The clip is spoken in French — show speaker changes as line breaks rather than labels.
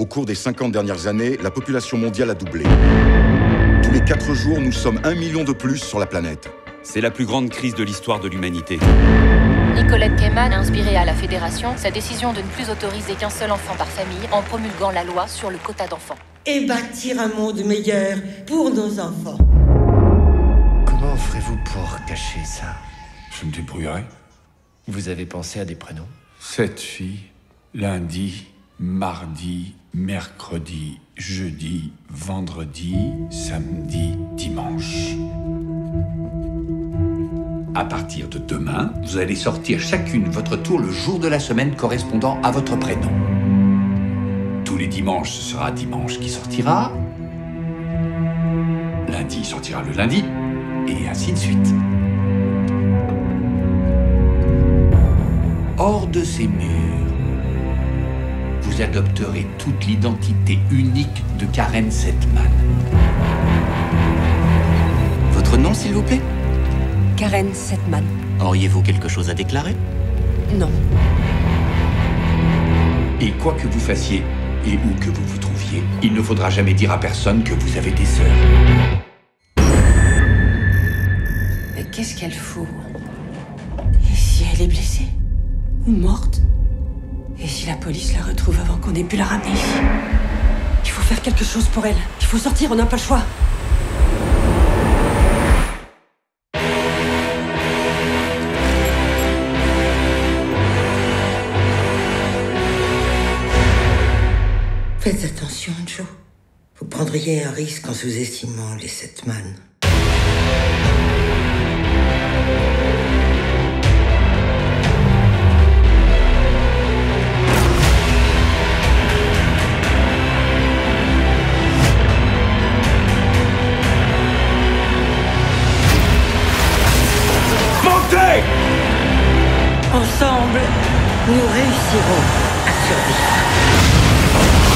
Au cours des 50 dernières années, la population mondiale a doublé. Tous les 4 jours, nous sommes un million de plus sur la planète.
C'est la plus grande crise de l'histoire de l'humanité.
Nicolette Kayman a inspiré à la Fédération sa décision de ne plus autoriser qu'un seul enfant par famille en promulguant la loi sur le quota d'enfants.
Et bâtir un monde meilleur pour nos enfants.
Comment ferez-vous pour cacher ça?
Je me débrouillerai.
Vous avez pensé à des prénoms?
Cette fille, lundi, mardi, mercredi, jeudi, vendredi, samedi, dimanche. À partir de demain, vous allez sortir chacune votre tour le jour de la semaine correspondant à votre prénom. Tous les dimanches, ce sera dimanche qui sortira. Lundi sortira le lundi, et ainsi de suite. Hors de ces murs, vous adopterez toute l'identité unique de Karen Setman.
Votre nom, s'il vous plaît?
Karen Setman.
Auriez-vous quelque chose à déclarer?
Non.
Et quoi que vous fassiez, et où que vous vous trouviez, il ne faudra jamais dire à personne que vous avez des sœurs.
Mais qu'est-ce qu'elle fout? Et si elle est blessée Ou morte? Police la retrouve avant qu'on ait pu la ramener Il faut faire quelque chose pour elle. Il faut sortir, on n'a pas le choix.
Faites attention, Joe. Vous prendriez un risque en sous-estimant les Setman.
Montez
Nous réussirons à survivre.